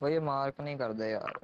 वो ये मार्क नहीं कर दे यार